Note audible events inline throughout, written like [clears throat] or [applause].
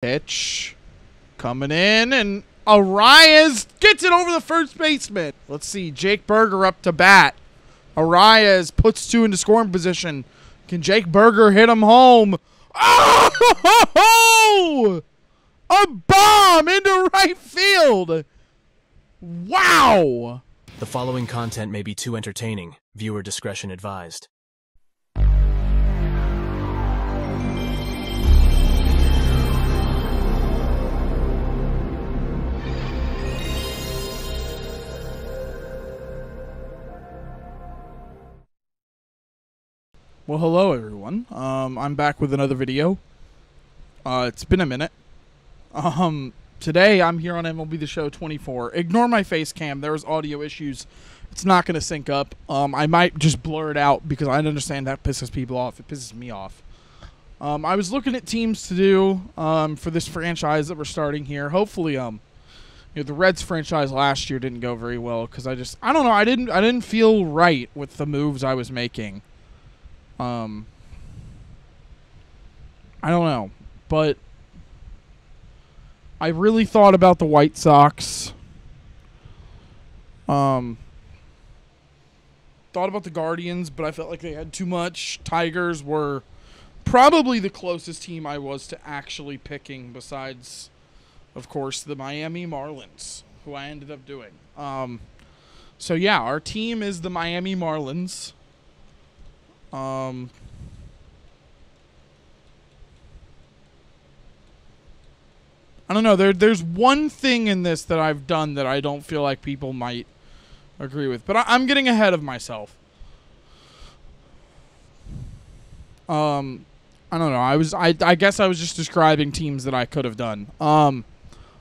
Pitch coming in, and Arraez gets it over the first baseman. Let's see, Jake Burger up to bat. Arraez puts two into scoring position. Can Jake Burger hit him home? Oh! A bomb into right field. Wow. The following content may be too entertaining. Viewer discretion advised. Well, hello everyone. Um, I'm back with another video. Uh, it's been a minute. Um, today I'm here on MLB The Show 24. Ignore my face cam. There was audio issues. It's not going to sync up. Um, I might just blur it out because I understand that pisses people off. It pisses me off. Um, I was looking at teams to do um, for this franchise that we're starting here. Hopefully, um, you know, the Reds franchise last year didn't go very well because I just I don't know I didn't I didn't feel right with the moves I was making. Um, I don't know, but I really thought about the White Sox. Um, thought about the Guardians, but I felt like they had too much. Tigers were probably the closest team I was to actually picking, besides, of course, the Miami Marlins, who I ended up doing. Um, so yeah, our team is the Miami Marlins. Um, I don't know. There, there's one thing in this that I've done that I don't feel like people might agree with, but I, I'm getting ahead of myself. Um, I don't know. I was, I, I guess I was just describing teams that I could have done. Um,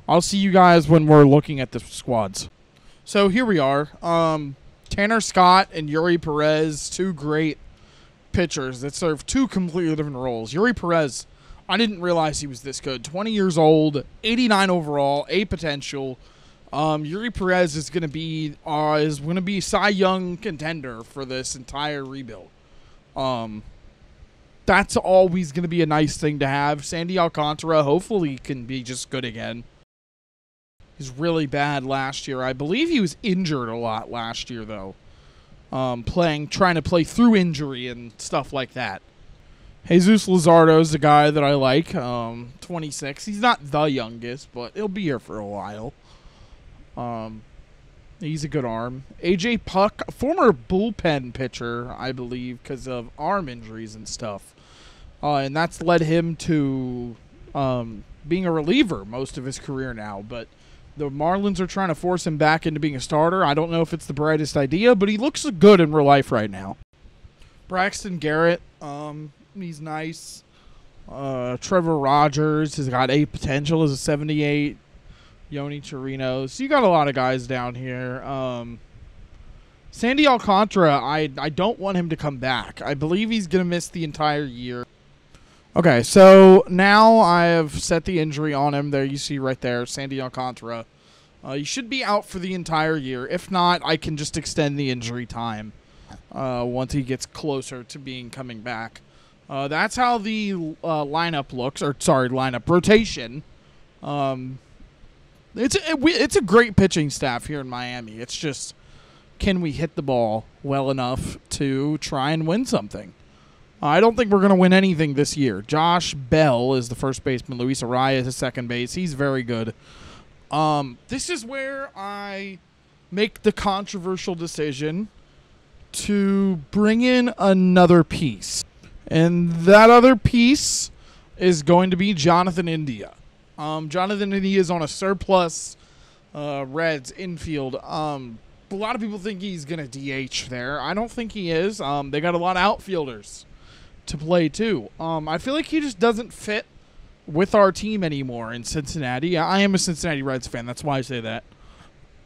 I'll see you guys when we're looking at the squads. So here we are. Um, Tanner Scott and Eury Perez, two great pitchers that serve two completely different roles. Eury Perez, I didn't realize he was this good. 20 years old, 89 overall, a potential. Um, Eury Perez is going to be uh, is going to be Cy Young contender for this entire rebuild. Um, that's always going to be a nice thing to have. Sandy Alcantara hopefully can be just good again. He's really bad last year. I believe he was injured a lot last year though um, playing, trying to play through injury and stuff like that. Jesus Luzardo is the guy that I like. Um, 26. He's not the youngest, but he'll be here for a while. Um, he's a good arm. AJ Puk, former bullpen pitcher, I believe, because of arm injuries and stuff, uh, and that's led him to um, being a reliever most of his career now. But the Marlins are trying to force him back into being a starter. I don't know if it's the brightest idea, but he looks good in real life right now. Braxton Garrett, um, he's nice. Uh, Trevor Rogers has got a potential as a 78. Yoni Chirino. So you got a lot of guys down here. Um, Sandy Alcantara, I I don't want him to come back. I believe he's gonna miss the entire year. Okay, so now I have set the injury on him. There, you see right there, Sandy Alcantara. Uh, he should be out for the entire year. If not, I can just extend the injury time uh, once he gets closer to being coming back. Uh, that's how the uh, lineup looks, or sorry, lineup rotation. Um, it's a, it's a great pitching staff here in Miami. It's just can we hit the ball well enough to try and win something? I don't think we're going to win anything this year. Josh Bell is the first baseman. Luis Arraez is the second base. He's very good. Um, this is where I make the controversial decision to bring in another piece. And that other piece is going to be Jonathan India. Um, Jonathan India is on a surplus uh, Reds infield. Um, a lot of people think he's going to DH there. I don't think he is. Um, they got a lot of outfielders to play too. Um, I feel like he just doesn't fit with our team anymore in Cincinnati. I am a Cincinnati Reds fan. That's why I say that.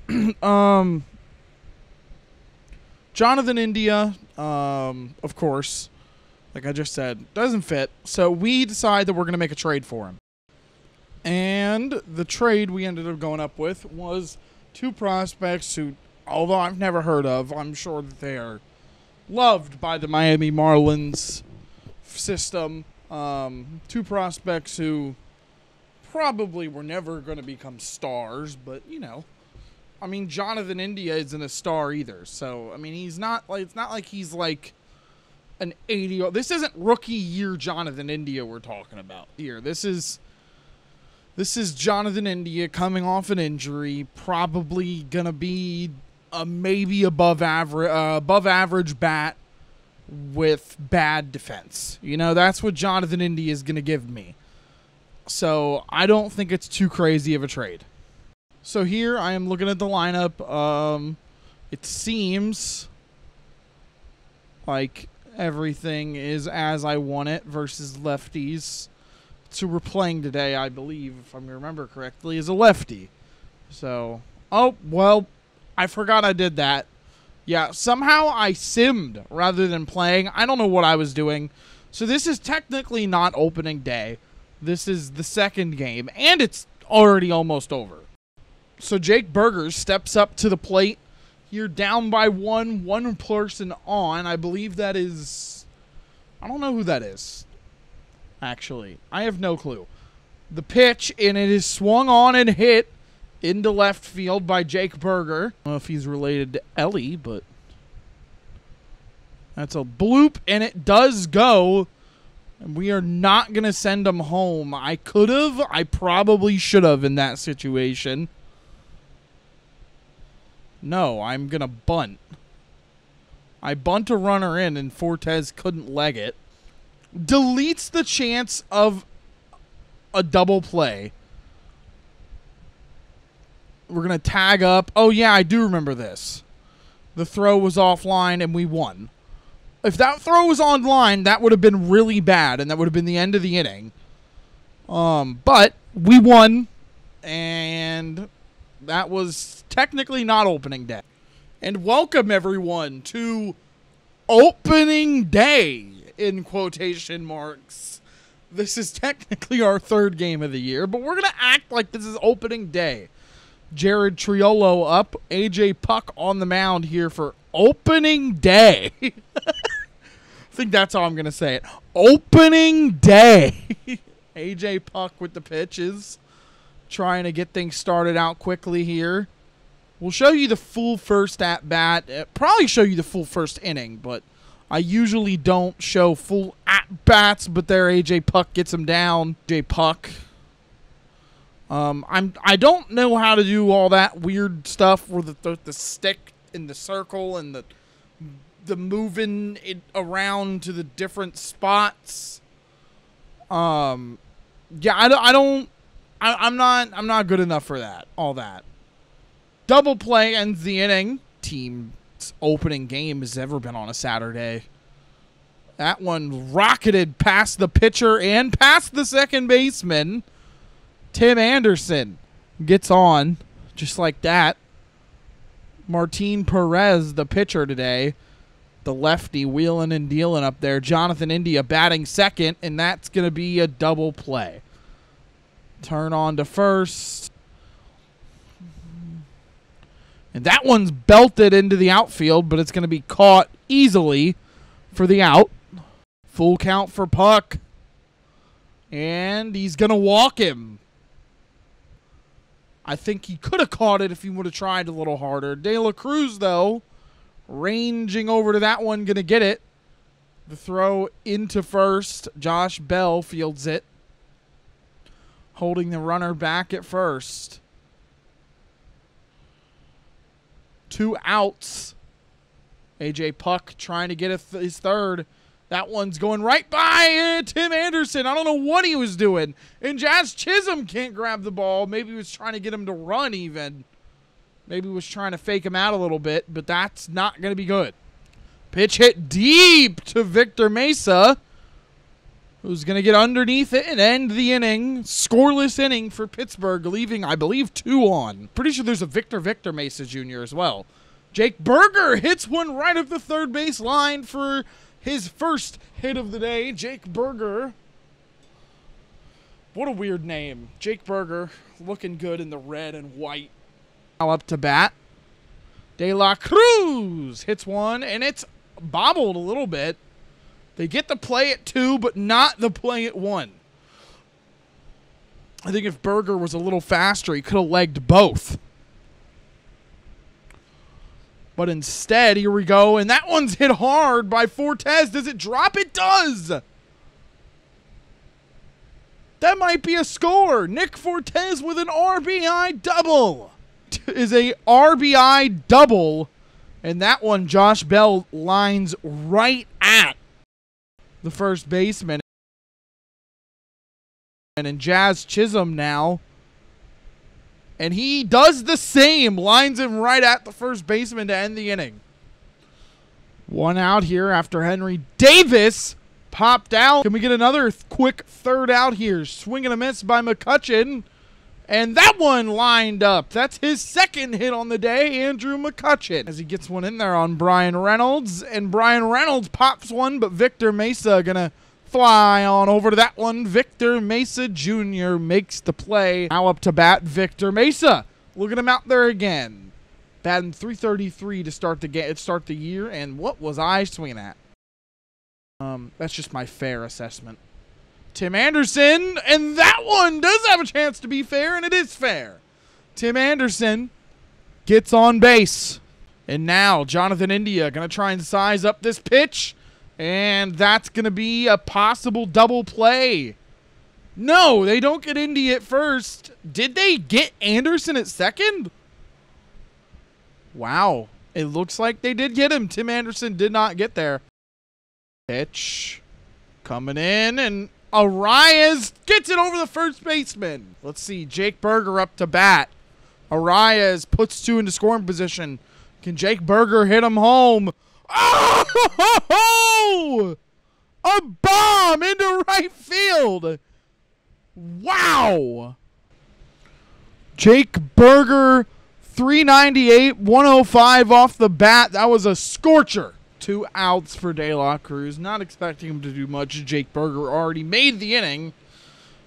[clears throat] um, Jonathan India, um, of course, like I just said, doesn't fit. So we decide that we're going to make a trade for him. And the trade we ended up going up with was two prospects who, although I've never heard of, I'm sure that they are loved by the Miami Marlins system. Um, two prospects who probably were never going to become stars, but you know, I mean, Jonathan India isn't a star either. So I mean, he's not like it's not like he's like an 80. This isn't rookie year Jonathan India we're talking about here. This is this is Jonathan India coming off an injury, probably gonna be a maybe above average uh, above average bat with bad defense. You know, that's what Jonathan India is gonna give me. So I don't think it's too crazy of a trade. So here I am looking at the lineup. Um, it seems like everything is as I want it versus lefties. So we're playing today, I believe, if I remember correctly, is a lefty. So, oh, well, I forgot I did that. Yeah, somehow I simmed rather than playing. I don't know what I was doing. So this is technically not opening day. This is the second game, and it's already almost over. So Jake Burgers steps up to the plate. You're down by one, one person on. I believe that is. I don't know who that is. Actually, I have no clue. The pitch, and it is swung on and hit into left field by Jake Burger. I don't know if he's related to Elly, but that's a bloop, and it does go. And we are not going to send him home. I could have. I probably should have in that situation. No, I'm going to bunt. I bunt a runner in, and Fortes couldn't leg it. Deletes the chance of a double play. We're going to tag up. Oh, yeah, I do remember this. The throw was offline, and we won. If that throw was online, that would have been really bad, and that would have been the end of the inning. Um, but we won, and that was technically not opening day. And welcome everyone to opening day in quotation marks. This is technically our third game of the year, but we're going to act like this is opening day. Jared Triolo up, AJ Puk on the mound here for opening day. [laughs] I think that's how I'm going to say it. Opening day. [laughs] AJ Puk with the pitches, trying to get things started out quickly here. We'll show you the full first at bat. Uh, probably show you the full first inning, but I usually don't show full at bats. But there, AJ Puk gets him down. AJ Puk. Um, I'm I don't know how to do all that weird stuff where the the, the stick in the circle and the the moving it around to the different spots. Um, yeah, I, I don't. I, I'm not. I'm not good enough for that. All that. Double play ends the inning. Team's opening game has ever been on a Saturday. That one rocketed past the pitcher and past the second baseman. Tim Anderson gets on just like that. Martin Perez, the pitcher today, the lefty wheeling and dealing up there. Jonathan India batting second, and that's going to be a double play. Turn on to first. And that one's belted into the outfield, but it's going to be caught easily for the out. Full count for Puk. And he's going to walk him. I think he could have caught it if he would have tried a little harder. De La Cruz, though, ranging over to that one, going to get it. The throw into first. Josh Bell fields it, holding the runner back at first. Two outs. AJ Puk trying to get his third. That one's going right by uh, Tim Anderson. I don't know what he was doing. And Jazz Chisholm can't grab the ball. Maybe he was trying to get him to run even. Maybe he was trying to fake him out a little bit, but that's not going to be good. Pitch hit deep to Victor Mesa, who's going to get underneath it and end the inning. Scoreless inning for Pittsburgh, leaving, I believe, two on. Pretty sure there's a Victor Victor Mesa Jr. as well. Jake Burger hits one right at the third base line for his first hit of the day. Jake Burger. What a weird name. Jake Burger looking good in the red and white. Now up to bat. De La Cruz hits one, and it's bobbled a little bit. They get the play at two, but not the play at one. I think if Burger was a little faster, he could have legged both. But instead, here we go, and that one's hit hard by Fortes. Does it drop? It does. That might be a score. Nick Fortes with an RBI double [laughs] is a RBI double, and that one Josh Bell lines right at the first baseman. And Jazz Chisholm now. And he does the same, lines him right at the first baseman to end the inning. One out here after Henry Davis popped out. Can we get another th- quick third out here? Swing and a miss by McCutchen. And that one lined up. That's his second hit on the day, Andrew McCutchen. As he gets one in there on Bryan Reynolds. And Bryan Reynolds pops one, but Victor Mesa gonna fly on over to that one. Victor Mesa Jr. makes the play. Now up to bat, Victor Mesa. Look at him out there again. Batting 333 to start the game, start the year, and what was I swinging at? Um, that's just my fair assessment. Tim Anderson, and that one does have a chance to be fair, and it is fair. Tim Anderson gets on base. And now Jonathan India going to try and size up this pitch. And that's going to be a possible double play. No, they don't get Indy at first. Did they get Anderson at second? Wow. It looks like they did get him. Tim Anderson did not get there. Pitch coming in, and Arraez gets it over the first baseman. Let's see. Jake Burger up to bat. Arraez puts two into scoring position. Can Jake Burger hit him home? Oh! [laughs] A bomb into right field. Wow. Jake Burger, 398, 105 off the bat. That was a scorcher. Two outs for De La Cruz. Not expecting him to do much. Jake Burger already made the inning.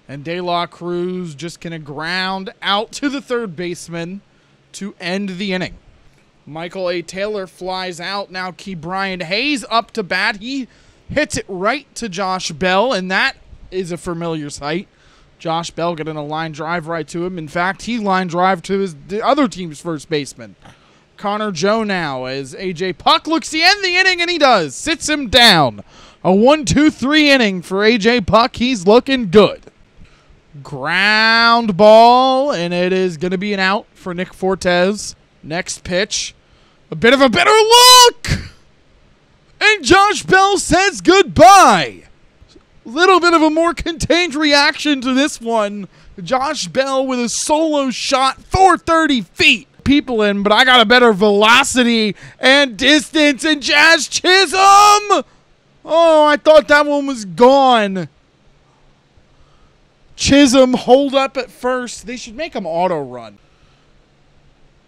And De La Cruz just going to ground out to the third baseman to end the inning. Michael A. Taylor flies out. Now Ke'Bryan Hayes up to bat. He hits it right to Josh Bell, and that is a familiar sight. Josh Bell getting a line drive right to him. In fact, he line drive to his the other team's first baseman. Connor Joe now as AJ Puk looks to end the inning, and he does. Sits him down. A 1 2 3 inning for AJ Puk. He's looking good. Ground ball, and it is going to be an out for Nick Fortes. Next pitch. A bit of a better look! And Josh Bell says goodbye. A little bit of a more contained reaction to this one. Josh Bell with a solo shot, 430 feet. People in, but I got a better velocity and distance. And Jazz Chisholm! Oh, I thought that one was gone. Chisholm hold up at first. They should make him auto run.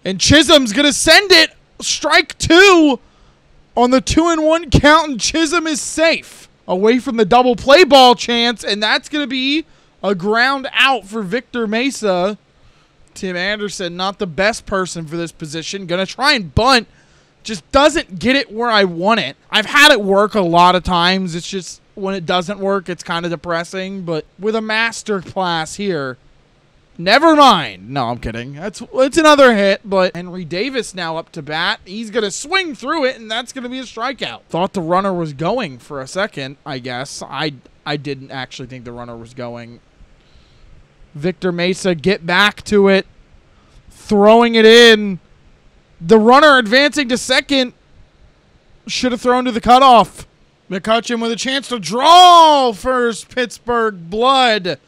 And Chisholm's going to send it. Strike two on the two and one count, and Chisholm is safe away from the double play ball chance, and that's going to be a ground out for Victor Mesa. Tim Anderson, not the best person for this position. Going to try and bunt. Just doesn't get it where I want it. I've had it work a lot of times. It's just when it doesn't work, it's kind of depressing. But with a master class here, Never mind. No, I'm kidding. That's it's another hit, but Henry Davis now up to bat. He's gonna swing through it, and that's gonna be a strikeout. Thought the runner was going for a second. I guess I I didn't actually think the runner was going. Victor Mesa get back to it, throwing it in. The runner advancing to second should have thrown to the cutoff. McCutchen with a chance to draw first Pittsburgh blood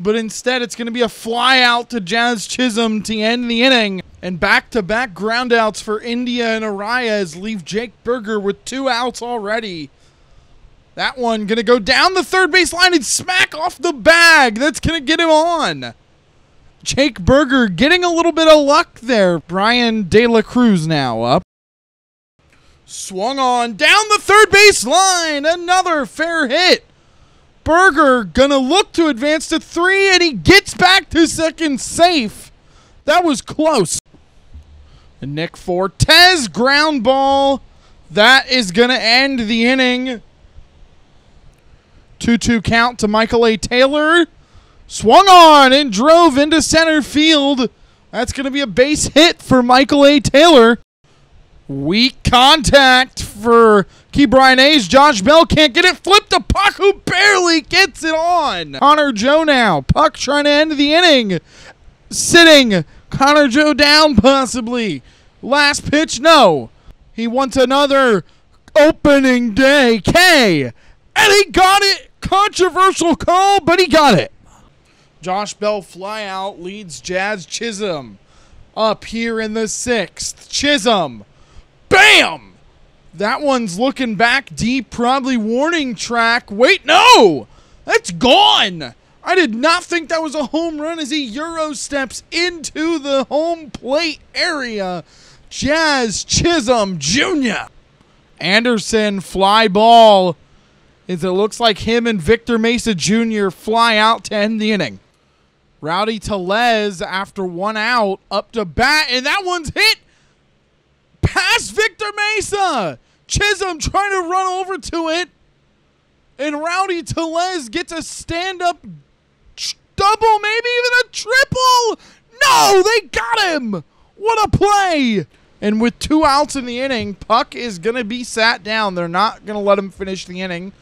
but instead it's going to be a fly out to Jazz Chisholm to end the inning. And back to back groundouts for India and Arraez leave Jake Burger with two outs already. That one going to go down the third base line and smack off the bag. That's going to get him on. Jake Burger getting a little bit of luck there. Bryan De La Cruz now up. Swung on down the third base line. Another fair hit. Burger gonna look to advance to three, and he gets back to second safe. That was close. And Nick Fortes ground ball. That is gonna end the inning. 2 2 count to Michael A. Taylor. Swung on and drove into center field. That's going to be a base hit for Michael A. Taylor. Weak contact for Ke'Bryan Hayes. Josh Bell can't get it. Flipped to Puk, who barely gets it on. Connor Joe now. Puk trying to end the inning. Sitting. Connor Joe down, possibly. Last pitch, no. He wants another opening day K. And he got it. Controversial call, but he got it. Josh Bell fly out leads Jazz Chisholm up here in the sixth. Chisholm, bam! That one's looking back deep, probably warning track. Wait, no! That's gone! I did not think that was a home run as he Euro steps into the home plate area. Jazz Chisholm Jr. Anderson fly ball as it looks like him and Victor Mesa Jr. fly out to end the inning. Rowdy Tellez after one out up to bat, and that one's hit past Victor Mesa. Chisholm trying to run over to it, and Rowdy Tellez gets a stand up double, maybe even a triple. No, they got him. What a play! And with two outs in the inning, Puk is going to be sat down. They're not going to let him finish the inning.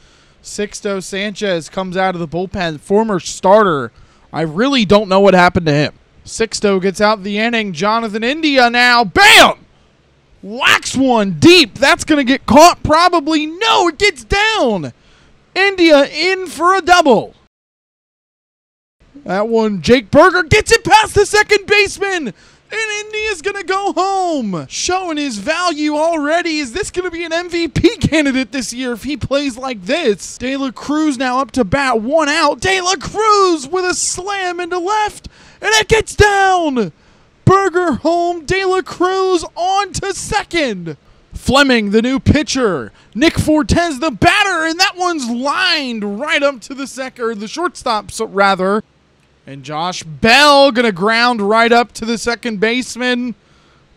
Sixto Sanchez comes out of the bullpen, former starter. I really don't know what happened to him. Sixto gets out the inning. Jonathan India now. Bam! Whacks one deep. That's going to get caught probably. No, it gets down. India in for a double. That one, Jake Burger gets it past the second baseman. And India's going to go home. Showing his value already. Is this going to be an MVP candidate this year if he plays like this? De La Cruz now up to bat. One out. De La Cruz with a slam into left. And it gets down. Burger home. De La Cruz on to second. Fleming, the new pitcher. Nick Fortes, the batter. And that one's lined right up to the second, the shortstop, so rather. And Josh Bell to ground right up to the second baseman.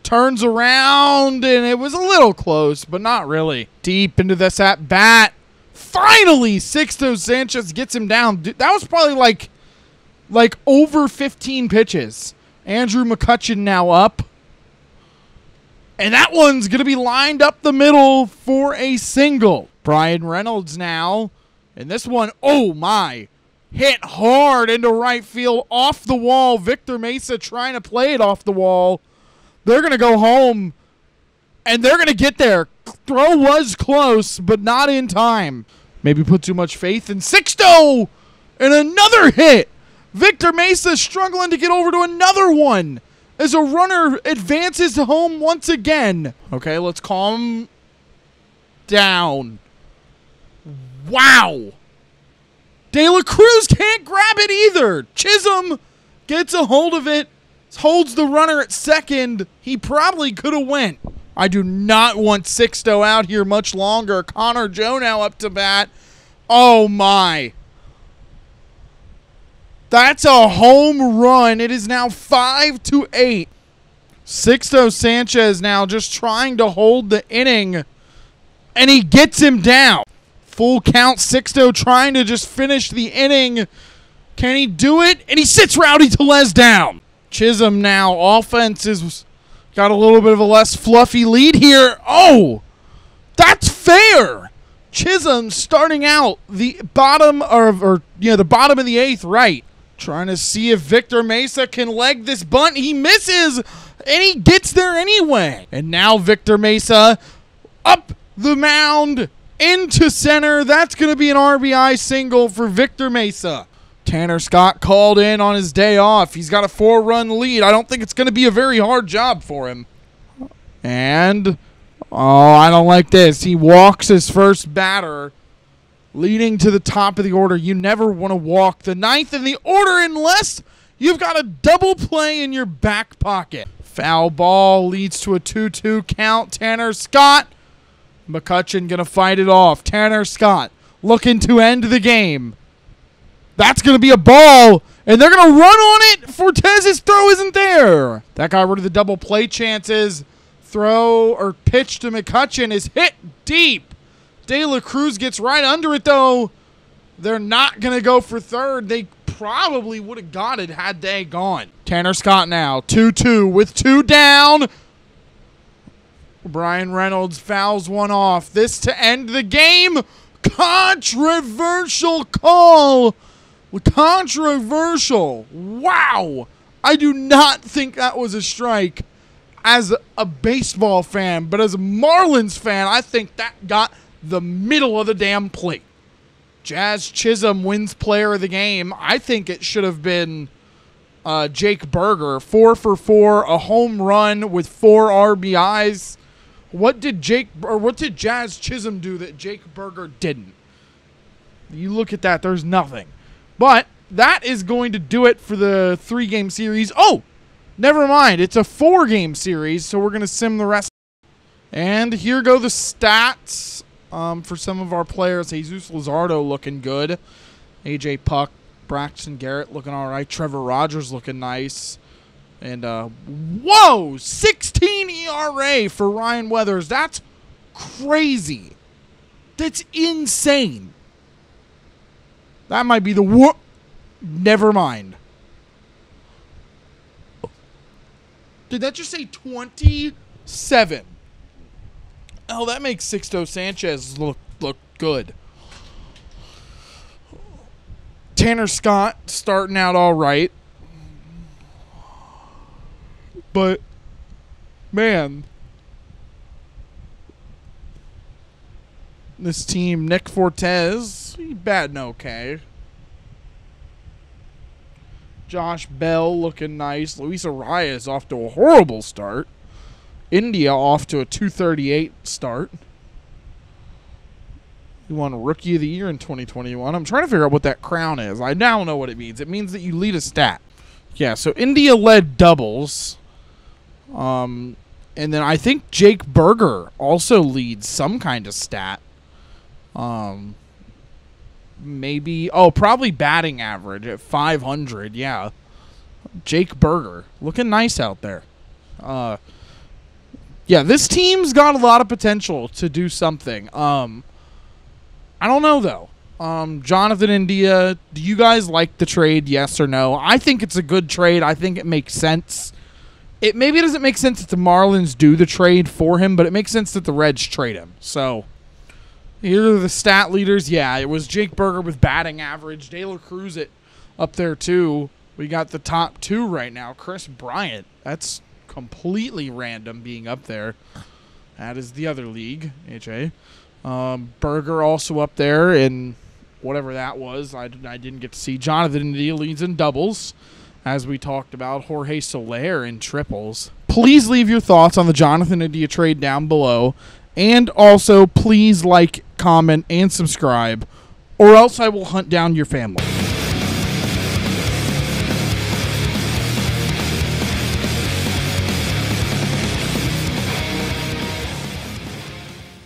Turns around, and it was a little close, but not really. Deep into this at bat. Finally, Sixto Sanchez gets him down. That was probably like, like over 15 pitches. Andrew McCutchen now up. And that one's going to be lined up the middle for a single. Bryan Reynolds now. And this one, oh my hit hard into right field off the wall. Victor Mesa trying to play it off the wall. They're going to go home and they're going to get there. Throw was close, but not in time. Maybe put too much faith in Sixto and another hit. Victor Mesa struggling to get over to another one as a runner advances home once again. Okay, let's calm down. Wow. De La Cruz can't grab it either. Chisholm gets a hold of it, holds the runner at second. He probably could have went. I do not want Sixto out here much longer. Connor Joe now up to bat. Oh my. That's a home run. It is now 5 to 8. Sixto Sanchez now just trying to hold the inning and he gets him down. Full count, Sixto trying to just finish the inning. Can he do it? And he sits Rowdy Tellez down. Chisholm now, offense is got a little bit of a less fluffy lead here. Oh, that's fair. Chisholm starting out the bottom of, or you know the bottom of the eighth, right? Trying to see if Victor Mesa can leg this bunt. He misses, and he gets there anyway. And now Victor Mesa up the mound into center. That's going to be an RBI single for Victor Mesa. Tanner Scott called in on his day off. He's got a four run lead. I don't think it's going to be a very hard job for him. And, oh, I don't like this. He walks his first batter, leading to the top of the order. You never want to walk the ninth in the order unless you've got a double play in your back pocket. Foul ball leads to a 2 2 count. Tanner Scott McCutchen going to fight it off. Tanner Scott looking to end the game. That's going to be a ball, and they're going to run on it. Fortes's throw isn't there. That got rid of the double play chances. Throw or pitch to McCutchen is hit deep. De La Cruz gets right under it, though. They're not going to go for third. They probably would have got it had they gone. Tanner Scott now, 2 2 with two down. Bryan Reynolds fouls one off. This to end the game. Controversial call. Controversial. Wow. I do not think that was a strike as a baseball fan, but as a Marlins fan, I think that got the middle of the damn plate. Jazz Chisholm wins player of the game. I think it should have been uh, Jake Burger. Four for four, a home run with four RBIs. What did Jake or what did Jazz Chisholm do that Jake Burger didn't? You look at that, there's nothing. But that is going to do it for the three game series. Oh, never mind. It's a four game series, so we're going to sim the rest. And here go the stats um, for some of our players. Jesus Luzardo looking good. AJ Puk, Braxton Garrett looking all right. Trevor Rogers looking nice. And uh, whoa, 16 ERA for Ryan Weathers. That's crazy. That's insane. That might be the whoop. Never mind. Did that just say 27? Oh, that makes Sixto Sanchez look look good. Tanner Scott starting out all right. But man, this team, Nick Fortes, batting okay. Josh Bell looking nice. Luis Arraez off to a horrible start. India off to a 238 start. He won Rookie of the Year in 2021. I'm trying to figure out what that crown is. I now know what it means. It means that you lead a stat. Yeah, so India led doubles. Um, and then I think Jake Burger also leads some kind of stat. Um, maybe oh probably batting average at 500. Yeah, Jake Burger looking nice out there. Uh, yeah, this team's got a lot of potential to do something. Um, I don't know though. Um, Jonathan India, do you guys like the trade? Yes or no? I think it's a good trade. I think it makes sense. It maybe it doesn't make sense that the Marlins do the trade for him, but it makes sense that the Reds trade him. So here are the stat leaders. Yeah, it was Jake Burger with batting average. La Cruz it up there too. We got the top two right now. Kris Bryant. That's completely random being up there. That is the other league, HA. Um, Burger also up there in whatever that was. I, I didn't get to see. Jonathan India leads in doubles, as we talked about. Jorge Soler in triples. Please leave your thoughts on the Jonathan India trade down below. And also, please like, comment, and subscribe, or else I will hunt down your family.